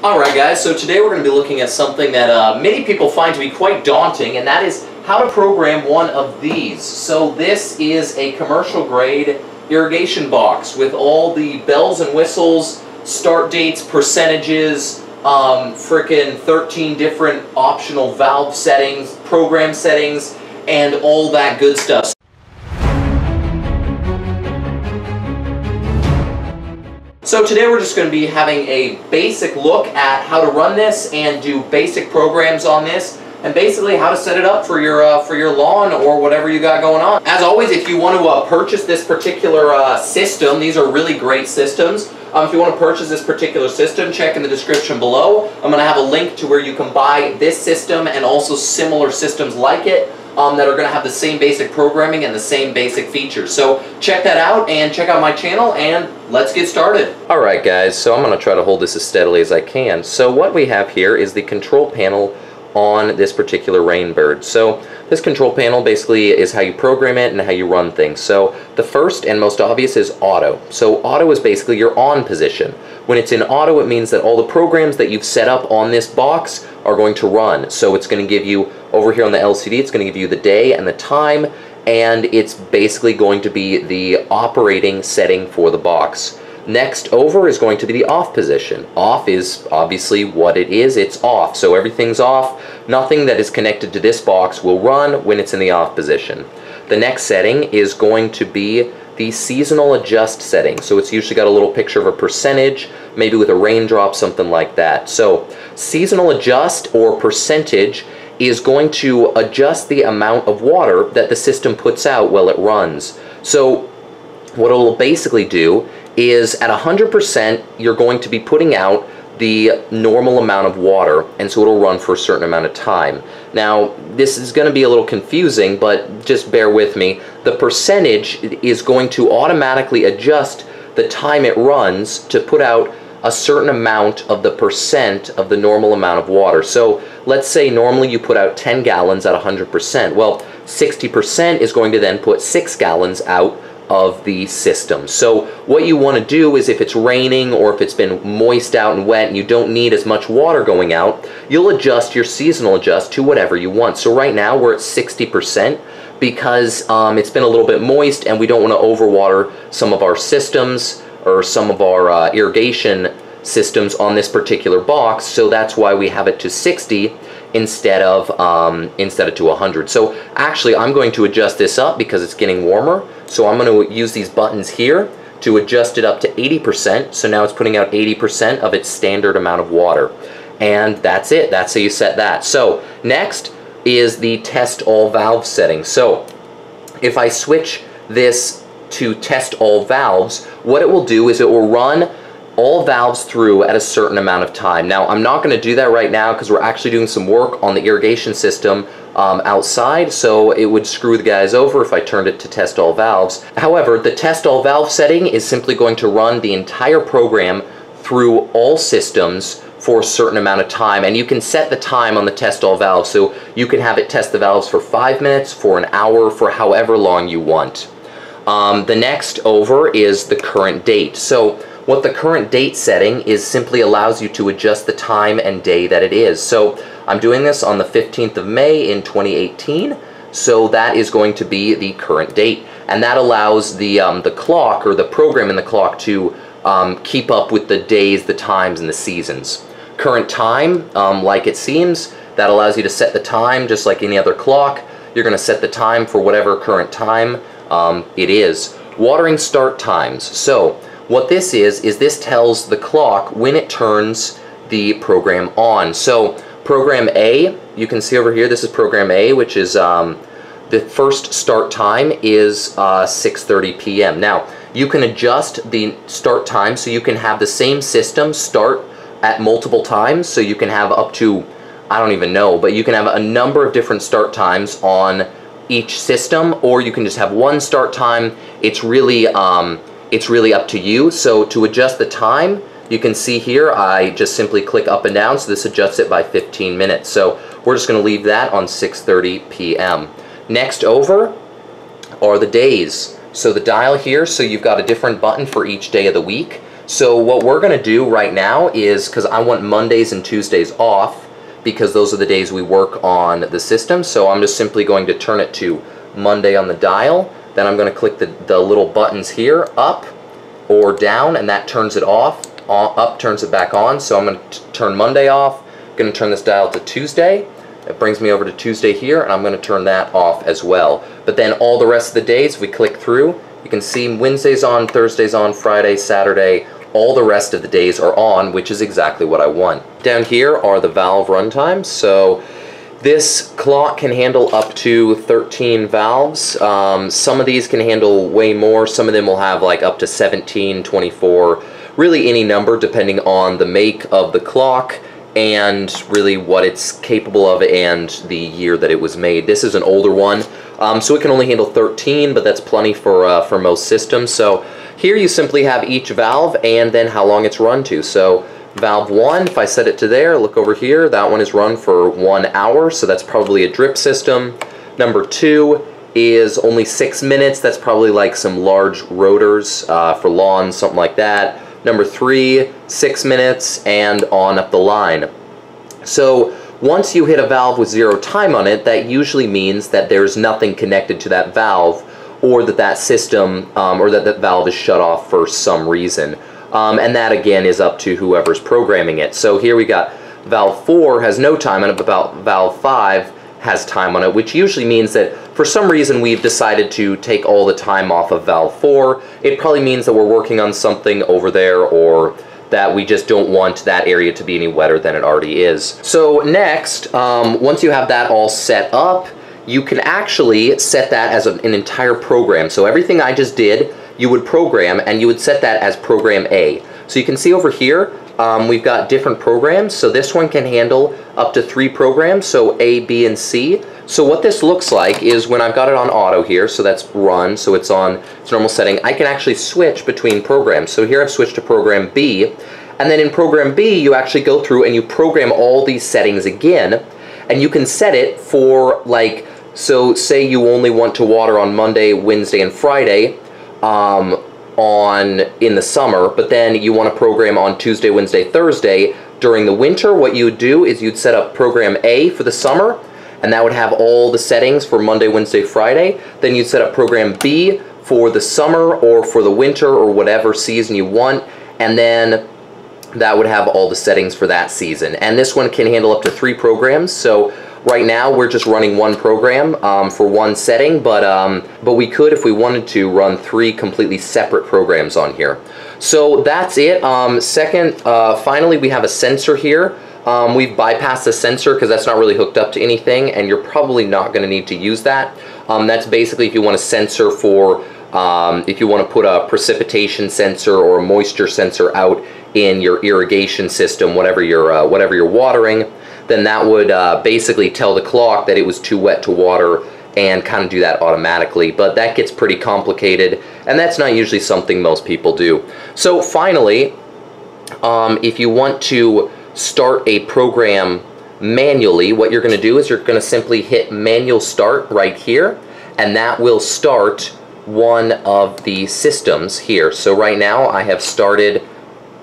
Alright guys, so today we're going to be looking at something that uh, many people find to be quite daunting, and that is how to program one of these. So this is a commercial grade irrigation box with all the bells and whistles, start dates, percentages, um, frickin' 13 different optional valve settings, program settings, and all that good stuff. So today we're just going to be having a basic look at how to run this and do basic programs on this and basically how to set it up for your uh, for your lawn or whatever you got going on. As always, if you want to uh, purchase this particular uh, system, these are really great systems. Um, if you want to purchase this particular system, check in the description below. I'm going to have a link to where you can buy this system and also similar systems like it um, that are going to have the same basic programming and the same basic features. So check that out and check out my channel and let's get started. Alright guys, so I'm going to try to hold this as steadily as I can. So what we have here is the control panel on this particular Rainbird. So this control panel basically is how you program it and how you run things. So the first and most obvious is auto. So auto is basically your on position. When it's in auto, it means that all the programs that you've set up on this box are going to run. So it's going to give you, over here on the LCD, it's going to give you the day and the time, and it's basically going to be the operating setting for the box. Next over is going to be the off position. Off is obviously what it is, it's off. So everything's off. Nothing that is connected to this box will run when it's in the off position. The next setting is going to be the seasonal adjust setting. So it's usually got a little picture of a percentage, maybe with a raindrop, something like that. So seasonal adjust or percentage is going to adjust the amount of water that the system puts out while it runs. So what it'll basically do is at 100% you're going to be putting out the normal amount of water and so it'll run for a certain amount of time. Now this is going to be a little confusing but just bear with me. The percentage is going to automatically adjust the time it runs to put out a certain amount of the percent of the normal amount of water. So let's say normally you put out 10 gallons at 100%. Well 60% is going to then put 6 gallons out of the system. So what you want to do is if it's raining or if it's been moist out and wet and you don't need as much water going out, you'll adjust your seasonal adjust to whatever you want. So right now we're at 60% because um, it's been a little bit moist and we don't want to overwater some of our systems or some of our uh, irrigation systems on this particular box. So that's why we have it to 60 instead of um, instead of to 100. So actually I'm going to adjust this up because it's getting warmer. So I'm going to use these buttons here to adjust it up to 80%. So now it's putting out 80% of its standard amount of water. And that's it. That's how you set that. So next is the test all valve setting. So if I switch this to test all valves, what it will do is it will run all valves through at a certain amount of time. Now, I'm not going to do that right now because we're actually doing some work on the irrigation system um, outside, so it would screw the guys over if I turned it to test all valves. However, the test all valve setting is simply going to run the entire program through all systems for a certain amount of time and you can set the time on the test all valves so you can have it test the valves for five minutes for an hour for however long you want. Um, the next over is the current date. So what the current date setting is simply allows you to adjust the time and day that it is. So I'm doing this on the 15th of May in 2018. So that is going to be the current date. And that allows the, um, the clock or the program in the clock to um, keep up with the days, the times, and the seasons. Current time, um, like it seems, that allows you to set the time just like any other clock. You're going to set the time for whatever current time um, it is. Watering start times. So what this is, is this tells the clock when it turns the program on. So program A, you can see over here, this is program A, which is um, the first start time is uh, 6.30 p.m. Now, you can adjust the start time so you can have the same system start at multiple times. So you can have up to, I don't even know, but you can have a number of different start times on each system, or you can just have one start time. It's really, um, it's really up to you. So to adjust the time, you can see here, I just simply click up and down, so this adjusts it by 15 minutes. So we're just gonna leave that on 6.30 p.m. Next over are the days. So the dial here, so you've got a different button for each day of the week. So what we're gonna do right now is, because I want Mondays and Tuesdays off, because those are the days we work on the system, so I'm just simply going to turn it to Monday on the dial, then I'm gonna click the, the little buttons here, up or down, and that turns it off, up turns it back on, so I'm gonna turn Monday off, I'm gonna turn this dial to Tuesday, it brings me over to Tuesday here, and I'm going to turn that off as well. But then all the rest of the days, we click through, you can see Wednesday's on, Thursday's on, Friday, Saturday, all the rest of the days are on, which is exactly what I want. Down here are the valve runtimes. So this clock can handle up to 13 valves. Um, some of these can handle way more. Some of them will have like up to 17, 24, really any number depending on the make of the clock and really what it's capable of and the year that it was made. This is an older one, um, so it can only handle 13, but that's plenty for, uh, for most systems. So here you simply have each valve and then how long it's run to. So valve 1, if I set it to there, look over here, that one is run for one hour, so that's probably a drip system. Number 2 is only 6 minutes, that's probably like some large rotors uh, for lawns, something like that. Number three, six minutes, and on up the line. So once you hit a valve with zero time on it, that usually means that there's nothing connected to that valve or that that system um, or that that valve is shut off for some reason. Um, and that again is up to whoever's programming it. So here we got valve 4 has no time on it, but valve 5 has time on it, which usually means that for some reason we've decided to take all the time off of valve 4. It probably means that we're working on something over there or that we just don't want that area to be any wetter than it already is. So next, um, once you have that all set up, you can actually set that as an entire program. So everything I just did, you would program and you would set that as program A. So you can see over here, um, we've got different programs. So this one can handle up to three programs, so A, B, and C. So what this looks like is when I've got it on auto here, so that's run, so it's on its normal setting, I can actually switch between programs. So here I've switched to program B, and then in program B, you actually go through and you program all these settings again, and you can set it for like, so say you only want to water on Monday, Wednesday, and Friday, um, on in the summer, but then you want to program on Tuesday, Wednesday, Thursday. During the winter, what you would do is you'd set up program A for the summer, and that would have all the settings for Monday, Wednesday, Friday. Then you'd set up program B for the summer or for the winter or whatever season you want, and then that would have all the settings for that season. And this one can handle up to three programs, so Right now, we're just running one program um, for one setting, but, um, but we could, if we wanted to, run three completely separate programs on here. So that's it. Um, second, uh, finally, we have a sensor here. Um, we've bypassed the sensor because that's not really hooked up to anything, and you're probably not going to need to use that. Um, that's basically if you want a sensor for um, if you want to put a precipitation sensor or a moisture sensor out in your irrigation system, whatever you're, uh, whatever you're watering, then that would uh, basically tell the clock that it was too wet to water and kind of do that automatically. But that gets pretty complicated, and that's not usually something most people do. So finally, um, if you want to start a program manually, what you're going to do is you're going to simply hit manual start right here, and that will start one of the systems here. So right now I have started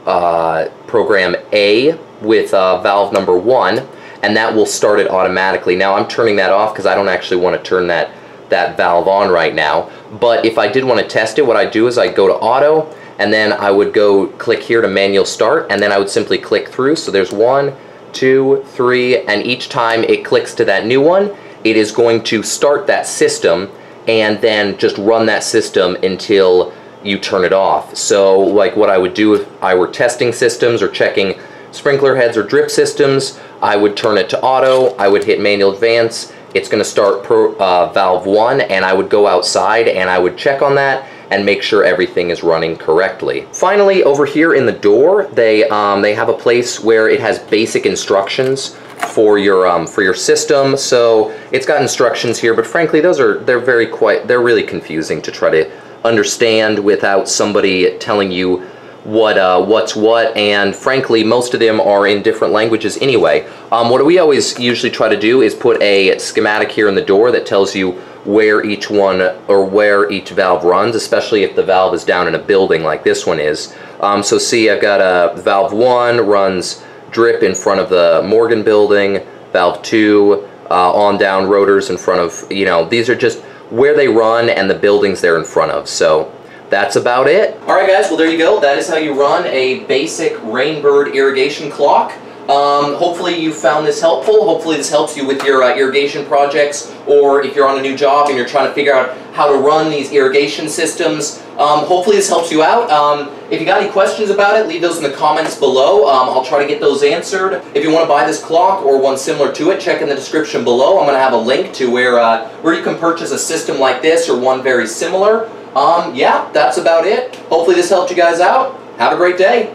uh, program A with uh, valve number one, and that will start it automatically. Now I'm turning that off because I don't actually want to turn that, that valve on right now. But if I did want to test it, what I do is I go to auto, and then I would go click here to manual start, and then I would simply click through. So there's one, two, three, and each time it clicks to that new one, it is going to start that system and then just run that system until you turn it off. So like what I would do if I were testing systems or checking sprinkler heads or drip systems, I would turn it to auto, I would hit manual advance, it's going to start pro, uh, valve 1 and I would go outside and I would check on that and make sure everything is running correctly. Finally, over here in the door, they um, they have a place where it has basic instructions for your um, for your system. So it's got instructions here, but frankly, those are they're very quite they're really confusing to try to understand without somebody telling you what uh, what's what, and frankly, most of them are in different languages anyway. Um, what we always usually try to do is put a schematic here in the door that tells you where each one or where each valve runs, especially if the valve is down in a building like this one is. Um, so see, I've got a valve one runs drip in front of the Morgan building, valve two uh, on down rotors in front of, you know, these are just where they run and the buildings they're in front of. So that's about it. All right, guys, well, there you go. That is how you run a basic Rainbird irrigation clock. Um, hopefully you found this helpful. Hopefully this helps you with your uh, irrigation projects or if you're on a new job and you're trying to figure out how to run these irrigation systems. Um, hopefully this helps you out. Um, if you got any questions about it, leave those in the comments below. Um, I'll try to get those answered. If you want to buy this clock or one similar to it, check in the description below. I'm going to have a link to where, uh, where you can purchase a system like this or one very similar. Um, yeah, that's about it. Hopefully this helped you guys out. Have a great day.